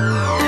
En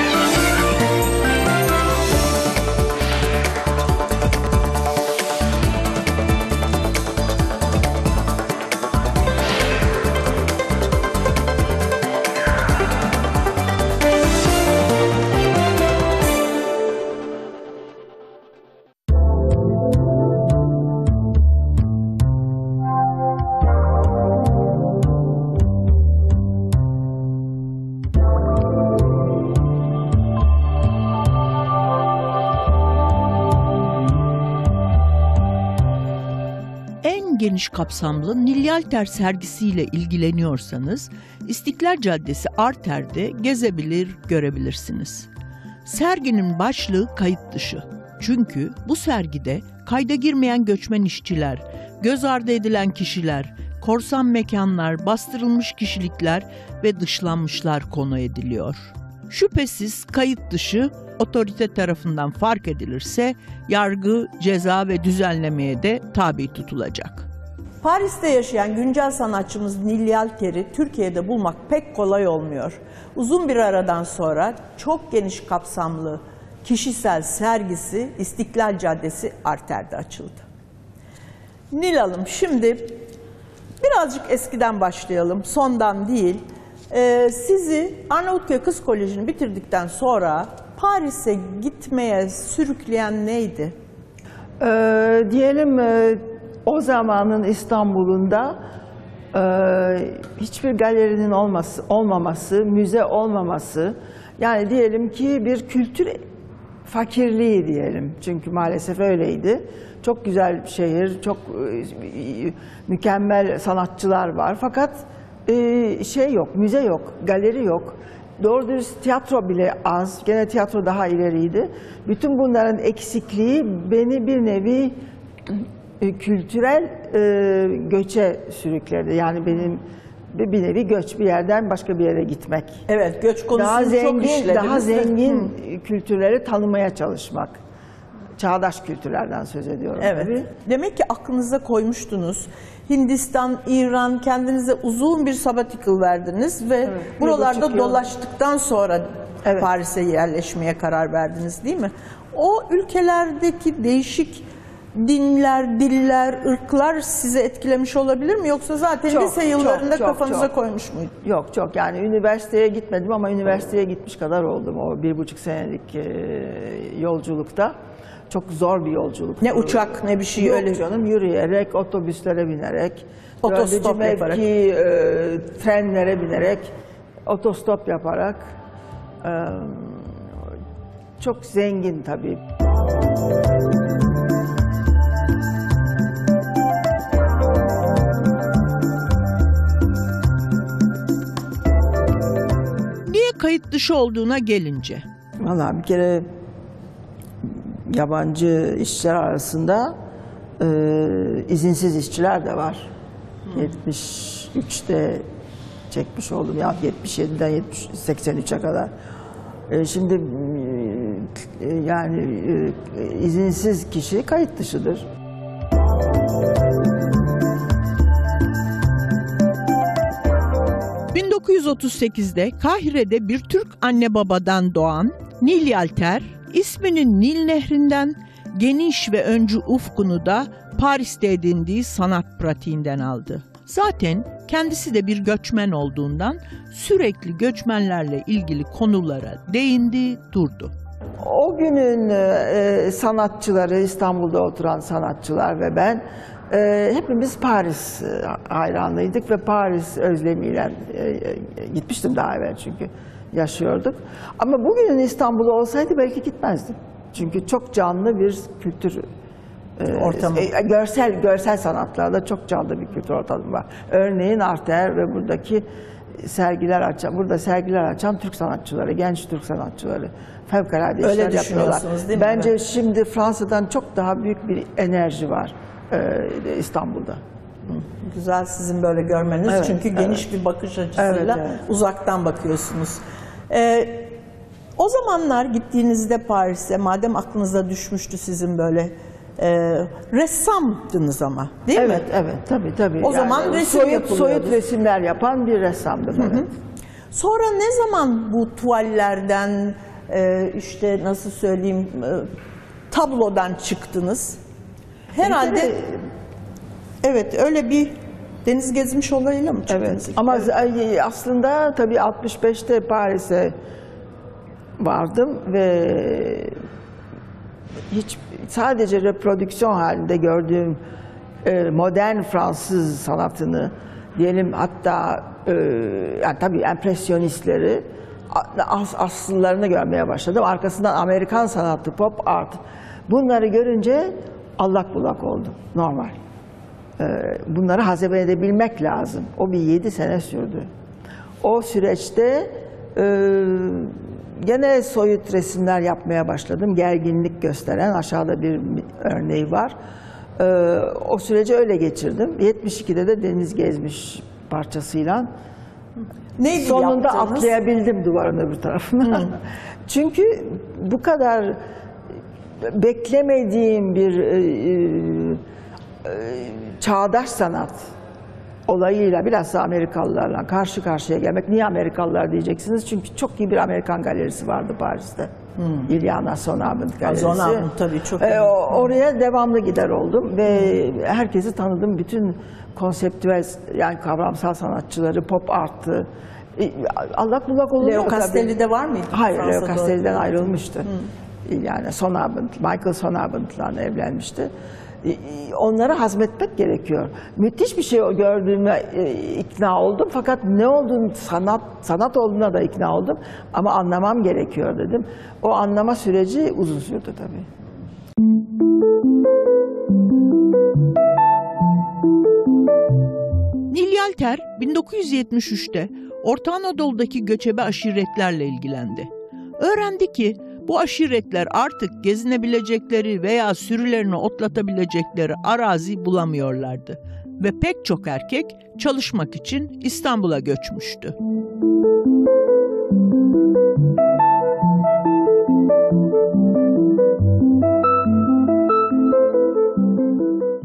geniş kapsamlı Nilyalter sergisiyle ilgileniyorsanız İstiklal Caddesi Arter'de gezebilir, görebilirsiniz. Serginin başlığı kayıt dışı. Çünkü bu sergide kayda girmeyen göçmen işçiler, göz ardı edilen kişiler, korsan mekanlar, bastırılmış kişilikler ve dışlanmışlar konu ediliyor. Şüphesiz kayıt dışı otorite tarafından fark edilirse yargı, ceza ve düzenlemeye de tabi tutulacak. Paris'te yaşayan güncel sanatçımız Nilyal Ter'i Türkiye'de bulmak pek kolay olmuyor. Uzun bir aradan sonra çok geniş kapsamlı kişisel sergisi İstiklal Caddesi Arter'de açıldı. Nil Hanım şimdi birazcık eskiden başlayalım, sondan değil. Ee, sizi Arnavutköy Kız Koleji'ni bitirdikten sonra Paris'e gitmeye sürükleyen neydi? Ee, diyelim e, o zamanın İstanbul'unda e, hiçbir galerinin olması, olmaması, müze olmaması, yani diyelim ki bir kültür fakirliği diyelim. Çünkü maalesef öyleydi. Çok güzel bir şehir, çok e, mükemmel sanatçılar var. Fakat e, şey yok, müze yok, galeri yok. Doğru dürüst tiyatro bile az. Gene tiyatro daha ileriydi. Bütün bunların eksikliği beni bir nevi e, kültürel e, göçe sürükledi. Yani benim bir bir nevi göç bir yerden başka bir yere gitmek. Evet, göç konusunu Daha çok zengin, işlediniz. daha zengin kültürleri tanımaya çalışmak. Çağdaş kültürlerden söz ediyorum Evet. tabii. Demek ki aklınıza koymuştunuz. Hindistan, İran kendinize uzun bir sabbatical verdiniz ve bir buralarda dolaştıktan sonra Evet. Paris'e yerleşmeye karar verdiniz değil mi? O ülkelerdeki değişik dinler, diller, ırklar sizi etkilemiş olabilir mi? Yoksa zaten Çok, lise yıllarında çok, çok, kafanıza çok. koymuş muydu? Yok çok yani üniversiteye gitmedim ama üniversiteye gitmiş kadar oldum o bir buçuk senelik e, yolculukta. Çok zor bir yolculuk. Ne uçak ne bir şey Yok öyle. canım yürüyerek, otobüslere binerek, Otostop yaparak. mevki, e, trenlere binerek, otostop yaparak. e, çok zengin tabii. Kayıt dışı olduğuna gelince. Valla bir kere yabancı işçiler arasında e, izinsiz işçiler de var. 73'te çekmiş oldum ya 77'den 70, 83'e kadar. E, şimdi e, yani e, izinsiz kişi kayıt dışıdır. ...1938'de Kahire'de bir Türk anne babadan doğan Nil Yalter... ...isminin Nil Nehri'nden geniş ve öncü ufkunu da Paris'te edindiği sanat pratiğinden aldı. Zaten kendisi de bir göçmen olduğundan sürekli göçmenlerle ilgili konulara değindi, durdu. O günün e, sanatçıları, İstanbul'da oturan sanatçılar ve ben e, hepimiz Paris e, hayranlıydık ve Paris özlemiyle e, e, gitmiştim daha evvel çünkü yaşıyorduk. Ama bugünün İstanbul'u olsaydı belki gitmezdim. Çünkü çok canlı bir kültür Ortamı. e, görsel görsel sanatlarda çok canlı bir kültür ortamı var. Örneğin Arter ve buradaki sergiler açan, burada sergiler açan Türk sanatçıları, genç Türk sanatçıları fevkalade Öyle işler yapıyorlar. değil mi? Bence şimdi Fransa'dan çok daha büyük bir enerji var e, İstanbul'da. Güzel sizin böyle görmeniz Evet, çünkü evet. geniş bir bakış açısıyla Evet, evet. uzaktan bakıyorsunuz. Ee, o zamanlar gittiğinizde Paris'e madem aklınıza düşmüştü sizin böyle e, ressamdınız ama değil evet, mi? evet, tabii tabii. O zaman resim soyut, soyut resimler yapan bir ressamdım. Evet. Sonra ne zaman bu tuvallerden e, işte nasıl söyleyeyim e, tablodan çıktınız? Herhalde evet öyle bir deniz gezmiş olayıyla mı çıktınız? Evet. Ama z- aslında tabii 65'te Paris'e vardım ve hiç sadece reprodüksiyon halinde gördüğüm e, modern Fransız sanatını diyelim hatta e, yani tabii empresyonistleri as, asıllarını görmeye başladım. Arkasından Amerikan sanatı, pop art. Bunları görünce allak bullak oldum. Normal. Ee, bunları hazemedebilmek lazım. O bir yedi sene sürdü. O süreçte e, gene soyut resimler yapmaya başladım. Gerginlik gösteren aşağıda bir örneği var. Ee, o süreci öyle geçirdim. 72'de de deniz gezmiş parçasıyla. Neydi Sonunda yaptığınız? atlayabildim duvarın öbür tarafına. Çünkü bu kadar beklemediğim bir e, e, çağdaş sanat olayıyla bilhassa Amerikalılarla karşı karşıya gelmek. Niye Amerikalılar diyeceksiniz? Çünkü çok iyi bir Amerikan galerisi vardı Paris'te. İlyana Sonnabend galerisi. Sonnabend tabii çok E, o- oraya devamlı gider oldum ve herkesi tanıdım. Bütün konseptüel yani kavramsal sanatçıları, pop art'ı. E, Allak bullak oluyor Leo. Castelli'de var mıydı? Hayır, Leo Fransa'da Castelli'den o- ayrılmıştı. Yani Sonnabend, Michael Sonnabend'la evlenmişti. E, e, Onları hazmetmek gerekiyor. Müthiş bir şey gördüğüme e, ikna oldum. Fakat ne olduğunu, sanat sanat olduğuna da ikna oldum. Ama anlamam gerekiyor dedim. O anlama süreci uzun sürdü tabii. Nil Yalter 1973'te Orta Anadolu'daki göçebe aşiretlerle ilgilendi. Öğrendi ki bu aşiretler artık gezinebilecekleri veya sürülerini otlatabilecekleri arazi bulamıyorlardı ve pek çok erkek çalışmak için İstanbul'a göçmüştü.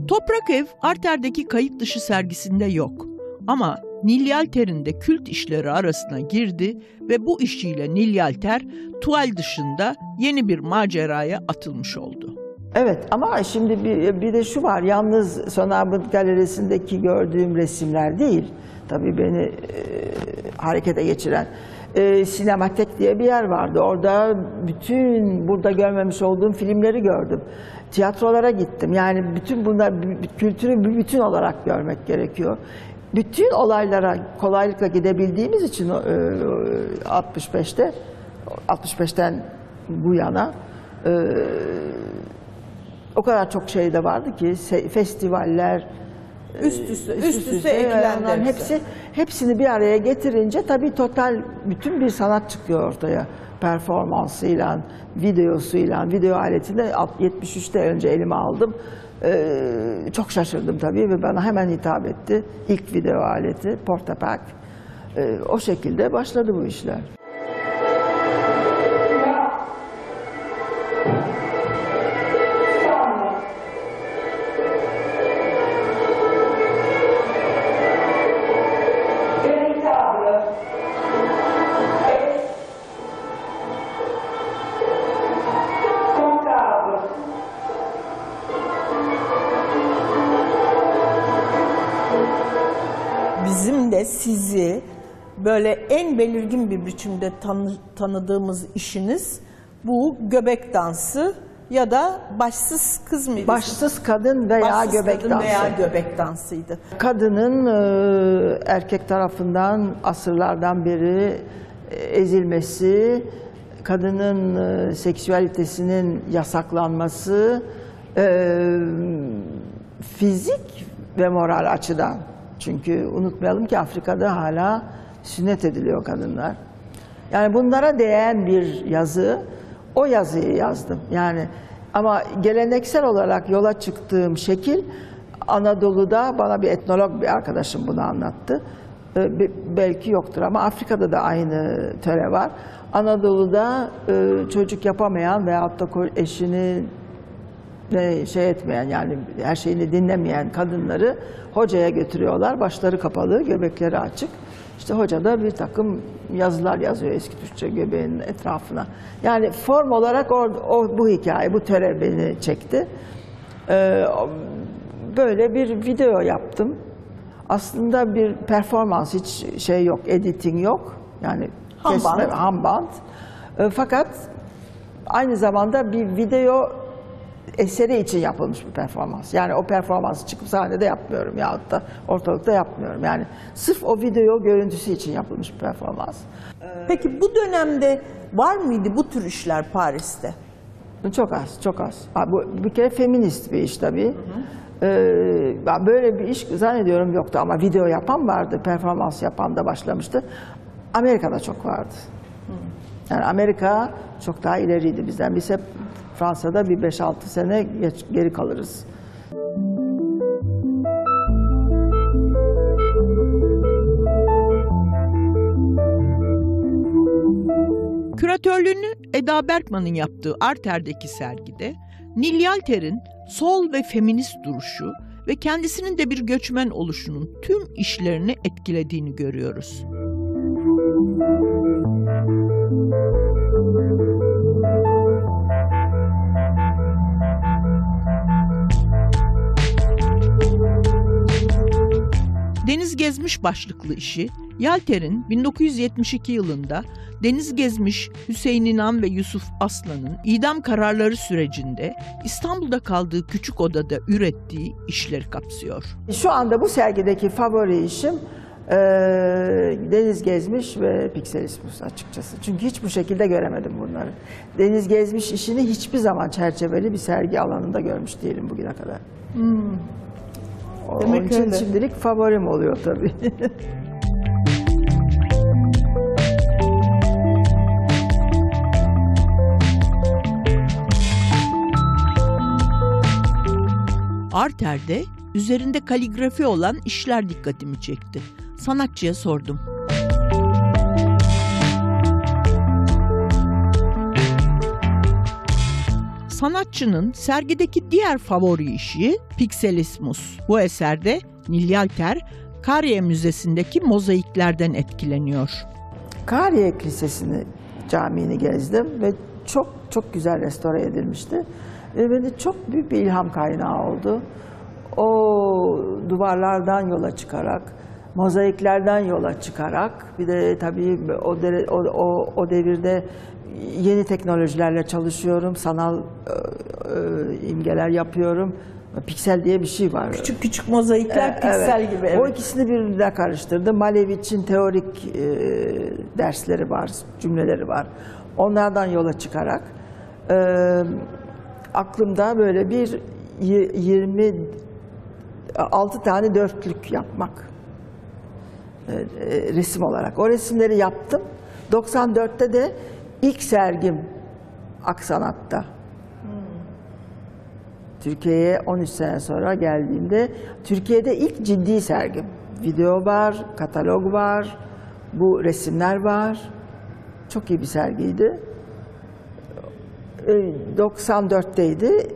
Toprak Ev Arter'deki kayıt dışı sergisinde yok. Ama Nil Yalter'in de kült işleri arasına girdi ve bu işiyle Nil Yalter tuval dışında yeni bir maceraya atılmış oldu. Evet ama şimdi bir, bir de şu var. Yalnız Sonnabend Galerisi'ndeki gördüğüm resimler değil. Tabii beni e, harekete geçiren. E, Sinematek diye bir yer vardı. Orada bütün burada görmemiş olduğum filmleri gördüm. Tiyatrolara gittim. Yani bütün bunlar kültürü bütün olarak görmek gerekiyor. Bütün olaylara kolaylıkla gidebildiğimiz için o, e, 65'te 65'ten bu yana e, o kadar çok şey de vardı ki festivaller Üst üste, üst üste, üste, eklendi hepsi. hepsi hepsini bir araya getirince tabii total bütün bir sanat çıkıyor ortaya. Performansıyla, videosuyla, video aletini alt- 73'te önce elime aldım. Ee, çok şaşırdım tabii ve bana hemen hitap etti. İlk video aleti Portapak. Ee, o şekilde başladı bu işler. De sizi böyle en belirgin bir biçimde tanı- tanıdığımız işiniz bu göbek dansı ya da başsız kız mıydı? Başsız kadın veya Başsız göbek kadın dansı. veya göbek dansıydı. Kadının e, erkek tarafından asırlardan beri e, ezilmesi, kadının e, seksüalitesinin yasaklanması, e, fizik ve moral açıdan. Çünkü unutmayalım ki Afrika'da hala sünnet ediliyor kadınlar. Yani bunlara değen bir yazı, o yazıyı yazdım. Yani ama geleneksel olarak yola çıktığım şekil Anadolu'da bana bir etnolog bir arkadaşım bunu anlattı. Ee, be- belki yoktur ama Afrika'da da aynı töre var. Anadolu'da e, çocuk yapamayan veyahut da eşini e, şey etmeyen yani her şeyini dinlemeyen kadınları hocaya götürüyorlar. Başları kapalı, göbekleri açık. İşte hoca da bir takım yazılar yazıyor eski Türkçe göbeğinin etrafına. Yani form olarak o, o bu hikaye, bu töre beni çekti. Ee, böyle bir video yaptım. Aslında bir performans hiç şey yok, editing yok. Yani Ham kesme, band. ham band. Ee, fakat aynı zamanda bir video eseri için yapılmış bir performans. Yani o performansı çıkıp sahnede yapmıyorum yahut da ortalıkta yapmıyorum. Yani sırf o video görüntüsü için yapılmış bir performans. Peki bu dönemde var mıydı bu tür işler Paris'te? Çok az, çok az. Ha, bu bir kere feminist bir iş tabii. Ee, ben böyle bir iş zannediyorum yoktu ama video yapan vardı, performans yapan da başlamıştı. Amerika'da çok vardı. Yani Amerika çok daha ileriydi bizden. Biz hep Fransa'da bir 5-6 sene geç, geri kalırız. Küratörlüğünü Eda Berkman'ın yaptığı Arter'deki sergide Nil Yalter'in sol ve feminist duruşu ve kendisinin de bir göçmen oluşunun tüm işlerini etkilediğini görüyoruz. Deniz Gezmiş başlıklı işi Yalter'in 1972 yılında Deniz Gezmiş Hüseyin İnan ve Yusuf Aslan'ın idam kararları sürecinde İstanbul'da kaldığı küçük odada ürettiği işleri kapsıyor. Şu anda bu sergideki favori işim eee, Deniz Gezmiş ve Pixelismus açıkçası. Çünkü hiç bu şekilde göremedim bunları. Deniz Gezmiş işini hiçbir zaman çerçeveli bir sergi alanında görmüş değilim bugüne kadar. Hmm. Demek Onun için öyle. şimdilik favorim oluyor tabii. Arter'de üzerinde kaligrafi olan işler dikkatimi çekti. Sanatçıya sordum. Sanatçının sergideki diğer favori işi Pixelismus. Bu eserde Nil Yalter, Kariye Müzesi'ndeki mozaiklerden etkileniyor. Kariye Kilisesi'ni, camiini gezdim ve çok çok güzel restore edilmişti. Ve beni çok büyük bir ilham kaynağı oldu. O duvarlardan yola çıkarak, mozaiklerden yola çıkarak, bir de tabii o, dere- o, o, o devirde yeni teknolojilerle çalışıyorum, sanal e, e, imgeler yapıyorum. Piksel diye bir şey var. Küçük küçük mozaikler E, piksel evet. gibi. O Evet. ikisini birbirine karıştırdım. Malevich'in teorik e, dersleri var, cümleleri var. Onlardan yola çıkarak e, aklımda böyle bir y- 26 tane dörtlük yapmak e, e, resim olarak. O resimleri yaptım. 94'te de ilk sergim Aksanat'ta. Türkiye'ye 13 sene sonra geldiğimde Türkiye'de ilk ciddi sergim. Video var, katalog var, bu resimler var. Çok iyi bir sergiydi. Ee, 94'teydi.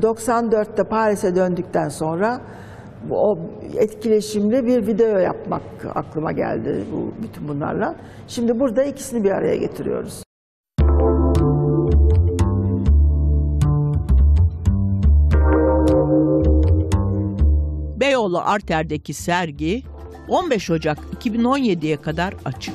94'te Paris'e döndükten sonra o etkileşimli bir video yapmak aklıma geldi bu bütün bunlarla. Şimdi burada ikisini bir araya getiriyoruz. Beyoğlu Arter'deki sergi 15 Ocak 2017'ye kadar açık.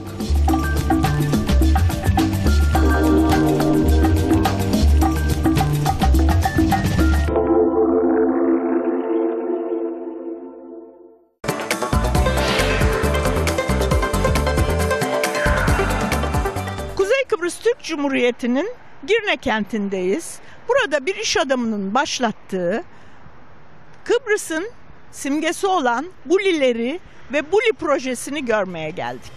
Cumhuriyeti'nin Girne kentindeyiz. Burada bir iş adamının başlattığı Kıbrıs'ın simgesi olan Bulileri ve Buli projesini görmeye geldik.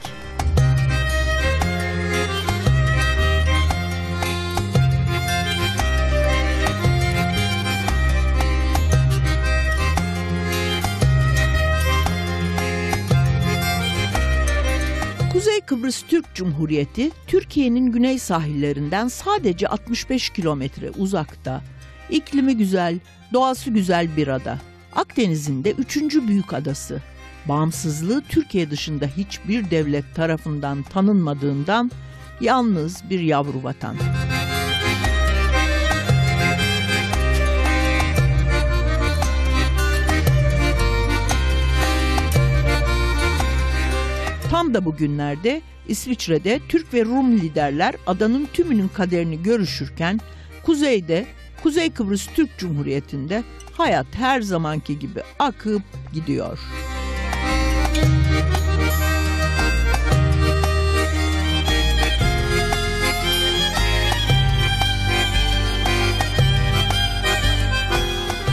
Kuzey Kıbrıs Türk Cumhuriyeti, Türkiye'nin güney sahillerinden sadece 65 kilometre uzakta, İklimi güzel, doğası güzel bir ada. Akdeniz'in de üçüncü büyük adası. Bağımsızlığı Türkiye dışında hiçbir devlet tarafından tanınmadığından yalnız bir yavru vatan. Tam da bugünlerde İsviçre'de Türk ve Rum liderler adanın tümünün kaderini görüşürken kuzeyde Kuzey Kıbrıs Türk Cumhuriyeti'nde hayat her zamanki gibi akıp gidiyor.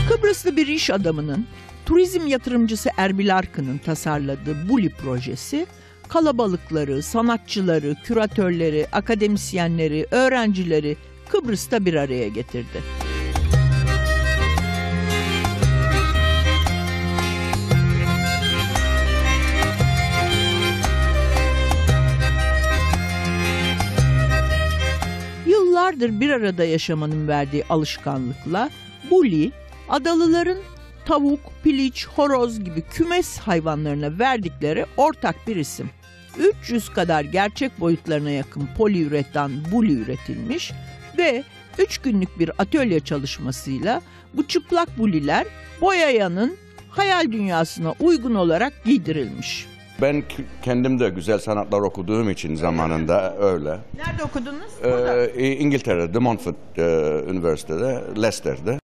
Kıbrıslı bir iş adamının turizm yatırımcısı Erbil Arkın'ın tasarladığı Buli projesi kalabalıkları, sanatçıları, küratörleri, akademisyenleri, öğrencileri Kıbrıs'ta bir araya getirdi. Yıllardır bir arada yaşamanın verdiği alışkanlıkla Buli, adalıların tavuk, piliç, horoz gibi kümes hayvanlarına verdikleri ortak bir isim. 300 kadar gerçek boyutlarına yakın poliüretan buli üretilmiş ve 3 günlük bir atölye çalışmasıyla bu çıplak buliler boyayanın hayal dünyasına uygun olarak giydirilmiş. Ben kendim de güzel sanatlar okuduğum için zamanında öyle. Nerede okudunuz? Ee, İngiltere'de, Montfort e, Üniversitede, Leicester'de.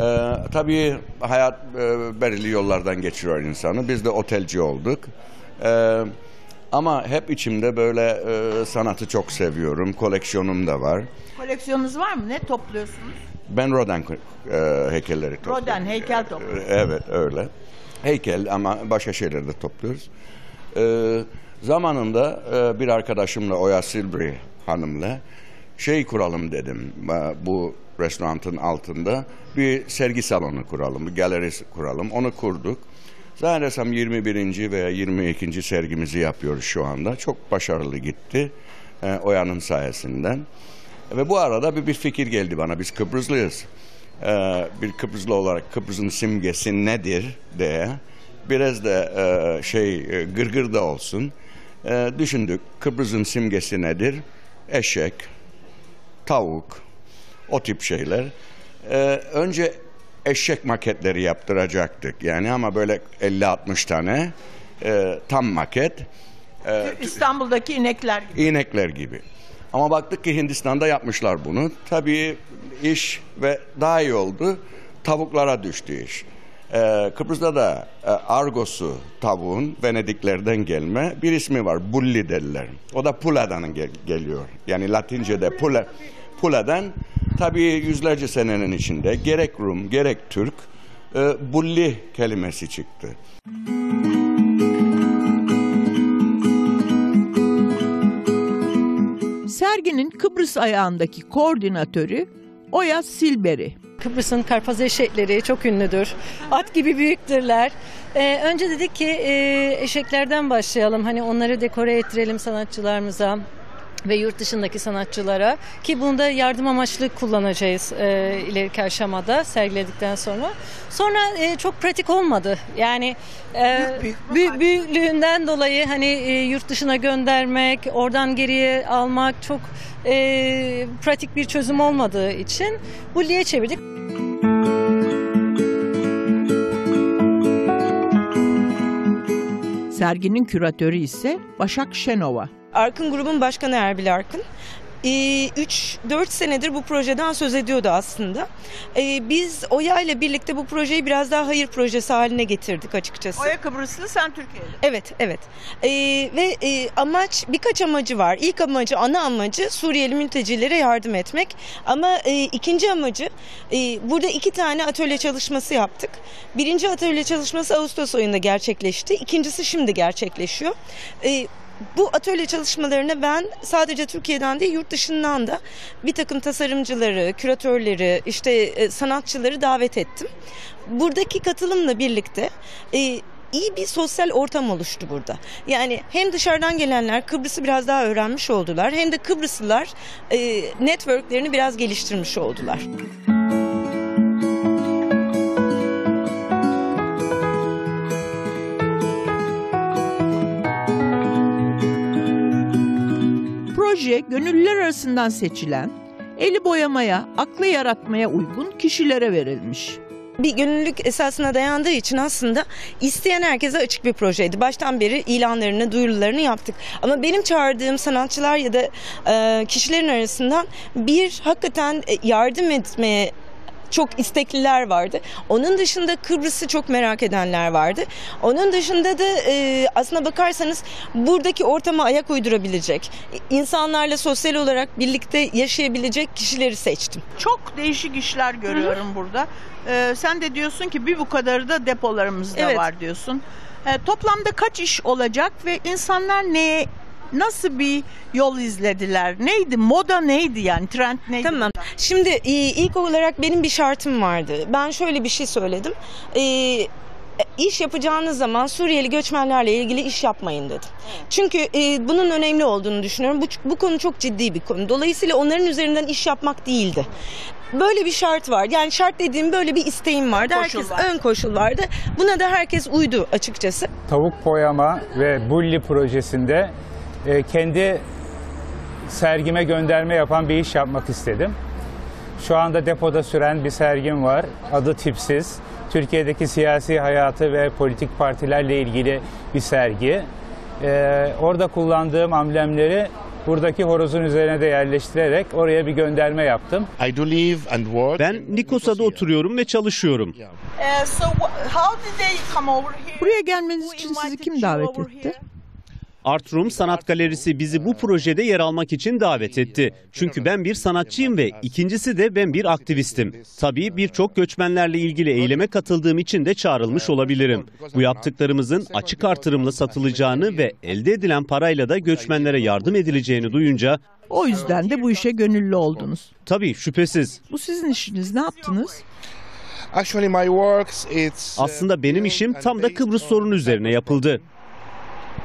Ee, tabii hayat e, belirli yollardan geçiriyor insanı. Biz de otelci olduk. Ee, ama hep içimde böyle e, sanatı çok seviyorum. Koleksiyonum da var. Koleksiyonunuz var mı? Ne topluyorsunuz? Ben Rodin e, heykelleri topluyorum. Rodin, heykel topluyorsunuz. Evet öyle. Heykel ama başka şeyleri de topluyoruz. Ee, zamanında e, bir arkadaşımla Oya Silbury hanımla şey kuralım dedim. Ba- Bu restoranın altında bir sergi salonu kuralım, bir galeri kuralım. Onu kurduk. Zannedersem 21. veya 22. sergimizi yapıyoruz şu anda. Çok başarılı gitti. e, Oya'nın sayesinden. Ve bu arada bir, bir fikir geldi bana. Biz Kıbrıslıyız. Ee, bir Kıbrıslı olarak Kıbrıs'ın simgesi nedir diye biraz da e, şey e, gırgır da olsun. E, düşündük Kıbrıs'ın simgesi nedir? Eşek, tavuk, o tip şeyler. E, önce eşek maketleri yaptıracaktık yani ama böyle 50-60 tane e, tam maket. İstanbul'daki inekler gibi. İnekler gibi. Ama baktık ki Hindistan'da yapmışlar bunu. Tabii iş ve daha iyi oldu. Tavuklara düştü iş. Ee, Kıbrıs'ta da e, Argos'u tavuğun Venediklerden gelme bir ismi var. Bulli derler. O da Pula'dan gel- geliyor. Yani Latince'de Pula, Pula'dan tabii yüzlerce senenin içinde gerek Rum gerek Türk e, Bulli kelimesi çıktı. Serginin Kıbrıs ayağındaki koordinatörü Oya Silberi. Kıbrıs'ın karpaz eşekleri çok ünlüdür. At gibi büyüktürler. Ee, önce dedik ki e, eşeklerden başlayalım. Hani onları dekore ettirelim sanatçılarımıza ve yurt dışındaki sanatçılara ki bunu da yardım amaçlı kullanacağız e, ileriki aşamada sergiledikten sonra. Sonra e, çok pratik olmadı. Yani e, büyük, büyüklüğünden dolayı hani e, yurt dışına göndermek, oradan geriye almak çok e, pratik bir çözüm olmadığı için Bulli'ye çevirdik. Serginin küratörü ise Başak Şenova. Arkın grubun başkanı Erbil Arkın. 3-4 senedir bu projeden söz ediyordu aslında. Ee, Biz Oya ile birlikte bu projeyi biraz daha hayır projesi haline getirdik açıkçası. Oya Kıbrıslı, sen Türkiye'li. Evet, evet. Ee, ve e, amaç birkaç amacı var. İlk amacı, ana amacı Suriyeli mültecilere yardım etmek. Ama e, ikinci amacı, e, burada iki tane atölye çalışması yaptık. Birinci atölye çalışması Ağustos ayında gerçekleşti. İkincisi şimdi gerçekleşiyor. Bu atölye çalışmalarına ben sadece Türkiye'den değil yurt dışından da bir takım tasarımcıları, küratörleri, işte e, sanatçıları davet ettim. Buradaki katılımla birlikte e, iyi bir sosyal ortam oluştu burada. Yani hem dışarıdan gelenler Kıbrıs'ı biraz daha öğrenmiş oldular hem de Kıbrıslılar e, networklerini biraz geliştirmiş oldular. Proje gönüllüler arasından seçilen, eli boyamaya, aklı yaratmaya uygun kişilere verilmiş. bir gönüllülük esasına dayandığı için aslında isteyen herkese açık bir projeydi. Baştan beri ilanlarını, duyurularını yaptık. Ama benim çağırdığım sanatçılar ya da kişilerin arasından bir hakikaten e, yardım etmeye çok istekliler vardı. Onun dışında Kıbrıs'ı çok merak edenler vardı. Onun dışında da e, aslına bakarsanız buradaki ortama ayak uydurabilecek, insanlarla sosyal olarak birlikte yaşayabilecek kişileri seçtim. Çok değişik işler görüyorum burada. Ee, sen de diyorsun ki bir bu kadarı da depolarımızda Evet. var diyorsun. Ee, toplamda kaç iş olacak ve insanlar neye nasıl bir yol izlediler? Neydi? Moda neydi yani? Trend neydi? Tamam. Şimdi e, ilk olarak benim bir şartım vardı. Ben şöyle bir şey söyledim. E, iş yapacağınız zaman Suriyeli göçmenlerle ilgili iş yapmayın dedim. Çünkü e, bunun önemli olduğunu düşünüyorum. Bu, bu konu çok ciddi bir konu. Dolayısıyla onların üzerinden iş yapmak değildi. Böyle bir şart var. Yani şart dediğim böyle bir isteğim vardı. Koşul herkes var. ön koşul vardı. Buna da herkes uydu açıkçası. tavuk boyama ve bulli projesinde e, kendi sergime gönderme yapan bir iş yapmak istedim. Şu anda depoda süren bir sergim var. Adı Tipsiz. Türkiye'deki siyasi hayatı ve politik partilerle ilgili bir sergi. E, orada kullandığım amblemleri buradaki horozun üzerine de yerleştirerek oraya bir gönderme yaptım. I do live and work. Ben Nikosa'da oturuyorum ve çalışıyorum. Ee, so how did they come over here? Buraya gelmeniz için sizi kim davet etti? Art Room Sanat Galerisi bizi bu projede yer almak için davet etti. Çünkü ben bir sanatçıyım ve ikincisi de ben bir aktivistim. Tabii birçok göçmenlerle ilgili eyleme katıldığım için de çağrılmış olabilirim. Bu yaptıklarımızın açık artırımla satılacağını ve elde edilen parayla da göçmenlere yardım edileceğini duyunca O yüzden de bu işe gönüllü oldunuz. tabii şüphesiz Bu sizin işiniz. Ne yaptınız? Uh, aslında benim işim tam da Kıbrıs sorunu üzerine yapıldı.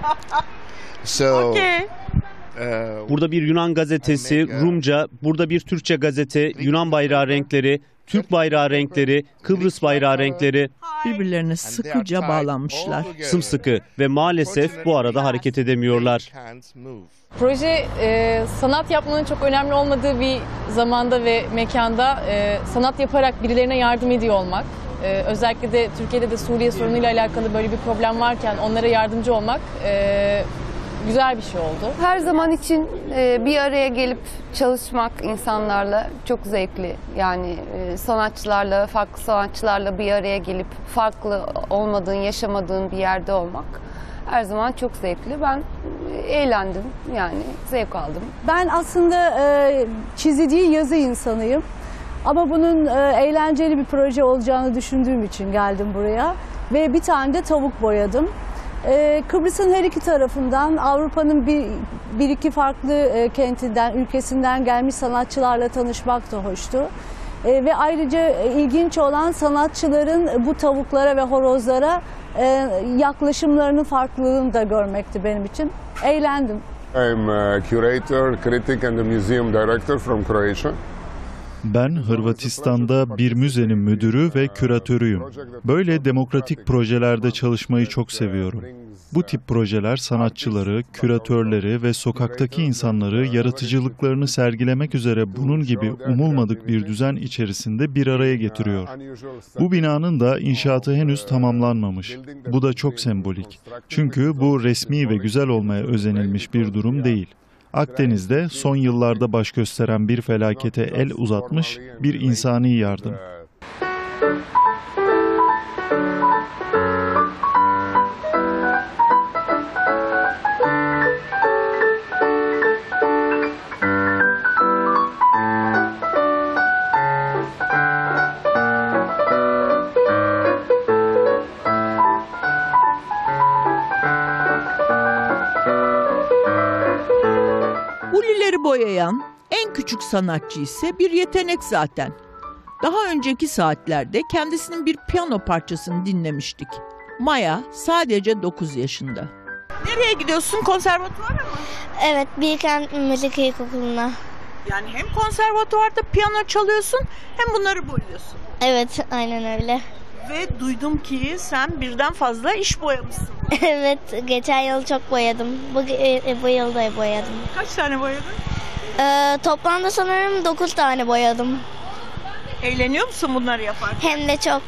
so Okay. uh, Burada bir Yunan gazetesi, Rumca, burada bir Türkçe gazete, Yunan bayrağı renkleri, Türk bayrağı renkleri, Kıbrıs bayrağı renkleri Birbirlerine sıkıca bağlanmışlar. sımsıkı ve maalesef bu arada hareket edemiyorlar. Proje e, sanat yapmanın çok önemli olmadığı bir zamanda ve mekanda e, sanat yaparak birilerine yardım ediyor olmak. E, özellikle de Türkiye'de de Suriye sorunuyla alakalı böyle bir problem varken onlara yardımcı olmak e, güzel bir şey oldu. Her zaman için e, bir araya gelip çalışmak insanlarla çok zevkli. Yani e, sanatçılarla, farklı sanatçılarla bir araya gelip farklı olmadığın, yaşamadığın bir yerde olmak her zaman çok zevkli. Ben e, eğlendim yani zevk aldım. Ben aslında e, çizi değil yazı insanıyım. Ama bunun e, eğlenceli bir proje olacağını düşündüğüm için geldim buraya. Ve bir tane de tavuk boyadım. E, Kıbrıs'ın her iki tarafından Avrupa'nın bir, bir iki farklı e, kentinden, ülkesinden gelmiş sanatçılarla tanışmak da hoştu. E, ve ayrıca e, ilginç olan sanatçıların bu tavuklara ve horozlara e, yaklaşımlarının farklılığını da görmekti benim için. Eğlendim. I'm a curator, critic and a museum director from Croatia. Ben Hırvatistan'da bir müzenin müdürü ve küratörüyüm. Böyle demokratik projelerde çalışmayı çok seviyorum. Bu tip projeler sanatçıları, küratörleri ve sokaktaki insanları yaratıcılıklarını sergilemek üzere bunun gibi umulmadık bir düzen içerisinde bir araya getiriyor. Bu binanın da inşaatı henüz tamamlanmamış. Bu da çok sembolik. Çünkü bu resmi ve güzel olmaya özenilmiş bir durum değil. Akdeniz'de son yıllarda baş gösteren bir felakete el uzatmış bir insani yardım. Ulileri boyayan en küçük sanatçı ise bir yetenek zaten. Daha önceki saatlerde kendisinin bir piyano parçasını dinlemiştik. Maya sadece 9 yaşında. Nereye gidiyorsun? Konservatuvara mı? Evet, Bilkent Müzik İlkokulu'na. Yani hem konservatuvarda piyano çalıyorsun hem bunları boyuyorsun. Evet, aynen öyle. Ve duydum ki sen birden fazla iş boyamışsın. Evet, geçen yıl çok boyadım. Bu, e, bu yıl da boyadım. Kaç tane boyadın? Ee, toplamda sanırım 9 tane boyadım. Eğleniyor musun bunları yaparken? Hem de çok.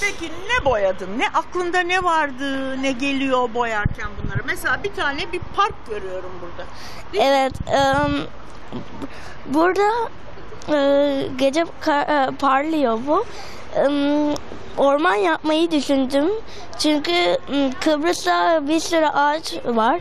Peki ne boyadın? Ne aklında ne vardı? Ne geliyor boyarken bunları? Mesela bir tane bir park görüyorum burada. Evet, em, burada e, gece e, parlıyor bu. Orman yapmayı düşündüm. Çünkü Kıbrıs'ta bir sürü ağaç var.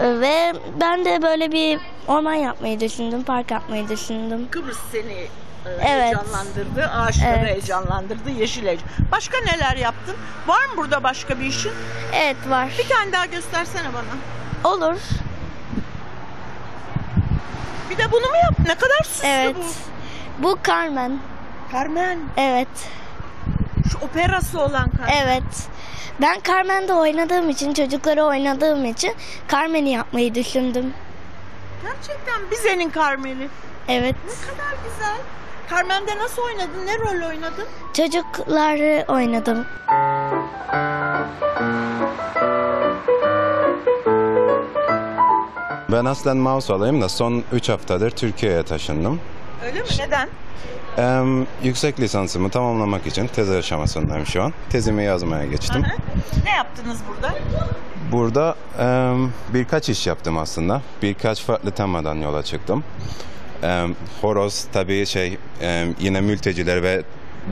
Ve ben de böyle bir orman yapmayı düşündüm, park yapmayı düşündüm. Kıbrıs seni e, Evet. heyecanlandırdı, ağaçları Evet. heyecanlandırdı, yeşil heyecan. Başka neler yaptın? Var mı burada başka bir işin? Evet var. Bir tane daha göstersene bana. Olur. Bir de bunu mu yaptın? Ne kadar süslü Evet. bu. Bu Carmen. Carmen. Evet. Operası olan Carmen. Evet. Ben Carmen'de oynadığım için, çocukları oynadığım için Carmen'i yapmayı düşündüm. Gerçekten Bize'nin Carmen'i. Evet. Ne kadar güzel. Carmen'de nasıl oynadın? Ne rol oynadın? Çocukları oynadım. Ben aslen Mausalıyım da son 3 haftadır Türkiye'ye taşındım. Öyle mi? Neden? Em, yüksek lisansımı tamamlamak için tez aşamasındayım şu an. Tezimi yazmaya geçtim. Ne yaptınız burada? Burada em, birkaç iş yaptım aslında. Birkaç farklı temadan yola çıktım. Em, horoz tabii şey em, yine mülteciler ve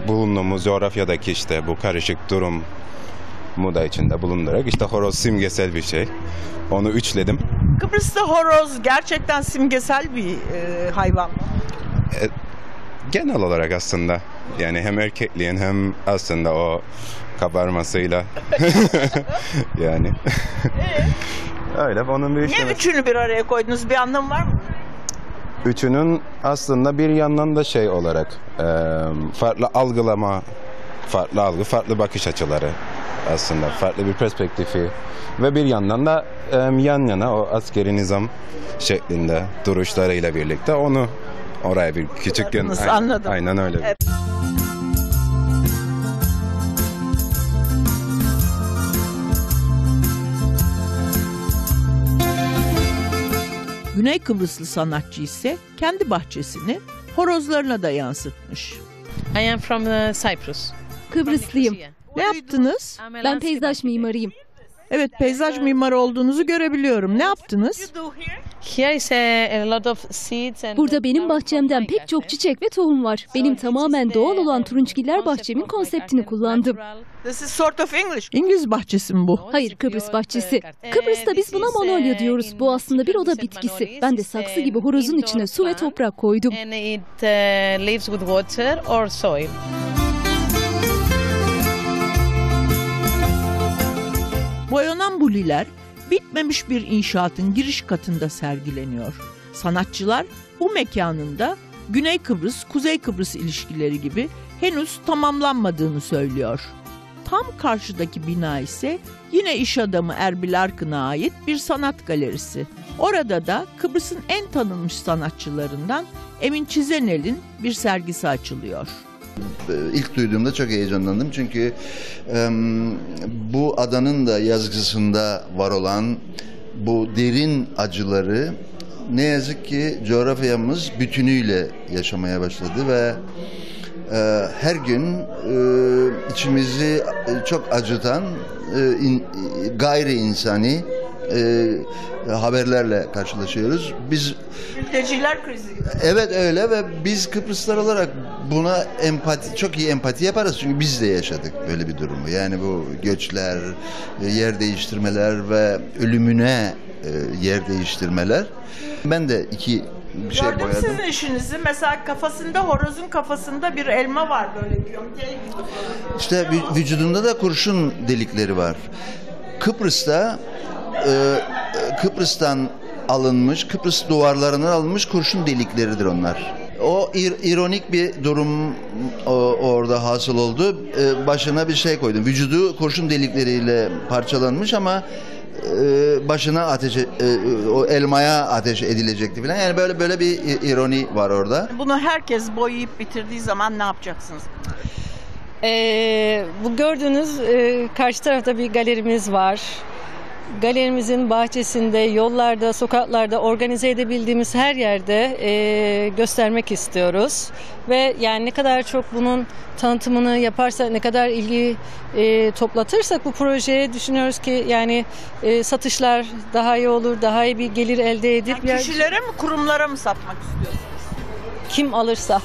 bulunduğumuz coğrafyadaki işte bu karışık durum mu da içinde bulundurarak işte horoz simgesel bir şey. Onu üçledim. Kıbrıs'ta horoz gerçekten simgesel bir e, hayvan mı? E, genel olarak aslında yani hem erkekliğin hem aslında o kabarmasıyla yani öyle onun bir Niye işte üçünü bir araya koydunuz? Bir anlamı var mı? üçünün aslında bir yandan da şey olarak e, farklı algılama farklı algı farklı bakış açıları aslında farklı bir perspektifi ve bir yandan da e, yan yana o askeri nizam şeklinde duruşlarıyla birlikte onu oraya bir küçük gün Anladınız, anladım. aynen öyle. Evet. Güney Kıbrıslı sanatçı ise kendi bahçesini horozlarına da yansıtmış. I am from uh, Cyprus. Kıbrıslıyım. Ne yaptınız? Ben peyzaj mimarıyım. Evet, peyzaj mimarı olduğunuzu görebiliyorum. Ne yaptınız? Here is a, a lot of seeds and Burada benim bahçemden pek çok çiçek ve tohum var. Benim tamamen doğal olan turunçgiller bahçemin konseptini kullandım. İngiliz bahçesi mi bu? Hayır Kıbrıs bahçesi. Kıbrıs'ta biz buna manolya diyoruz. Bu aslında bir oda bitkisi. Ben de saksı gibi horozun içine su ve toprak koydum. and it uh, lives with water or soil. Boyanan buliler bitmemiş bir inşaatın giriş katında sergileniyor. Sanatçılar bu mekanında Güney Kıbrıs, Kuzey Kıbrıs ilişkileri gibi henüz tamamlanmadığını söylüyor. Tam karşıdaki bina ise yine iş adamı Erbil Arkın'a ait bir sanat galerisi. Orada da Kıbrıs'ın en tanınmış sanatçılarından Emin Çizenel'in bir sergisi açılıyor. İlk duyduğumda çok heyecanlandım. Çünkü bu adanın da yazgısında var olan bu derin acıları ne yazık ki coğrafyamız bütünüyle yaşamaya başladı ve e, her gün e, içimizi çok acıtan e, gayri insani e, haberlerle karşılaşıyoruz. Biz Mülteciler krizi. Evet öyle ve biz Kıbrıslılar olarak buna empati çok iyi empati yaparız çünkü biz de yaşadık böyle bir durumu. Yani bu göçler, e, yer değiştirmeler ve ölümüne e, yer değiştirmeler. Ben de iki bir şey Gördüm boyadım. sizin işinizi. Mesela kafasında, horozun kafasında bir elma var böyle gibi. İşte vü- vücudunda da kurşun delikleri var. Kıbrıs'ta e, Kıbrıs'tan alınmış, Kıbrıs duvarlarından alınmış kurşun delikleridir onlar. O ir- ironik bir durum o, orada hasıl oldu. E, başına bir şey koydum. Vücudu kurşun delikleriyle parçalanmış ama e, başına ateş e, o elmaya ateş edilecekti falan. Yani böyle böyle bir ironi var orada. Bunu herkes boyayıp bitirdiği zaman ne yapacaksınız? Ee, bu gördüğünüz e, karşı tarafta bir galerimiz var. Galerimizin bahçesinde, yollarda, sokaklarda organize edebildiğimiz her yerde e, göstermek istiyoruz. Ve yani ne kadar çok bunun tanıtımını yaparsak, ne kadar ilgi e, toplatırsak bu projeye düşünüyoruz ki yani e, satışlar daha iyi olur, daha iyi bir gelir elde edip Yani kişilere mi kurumlara mı satmak istiyorsunuz? kim alırsa.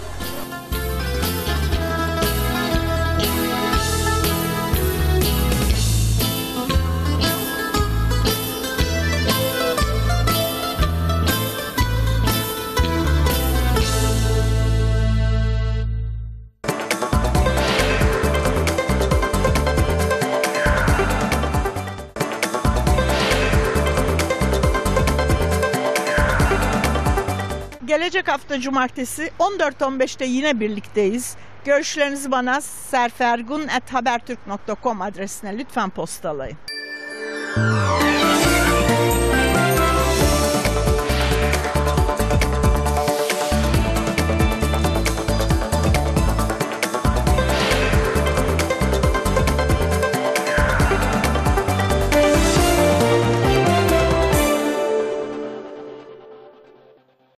Gelecek hafta cumartesi 14.15'te yine birlikteyiz. Görüşlerinizi bana serfergun.habertürk.com adresine lütfen postalayın.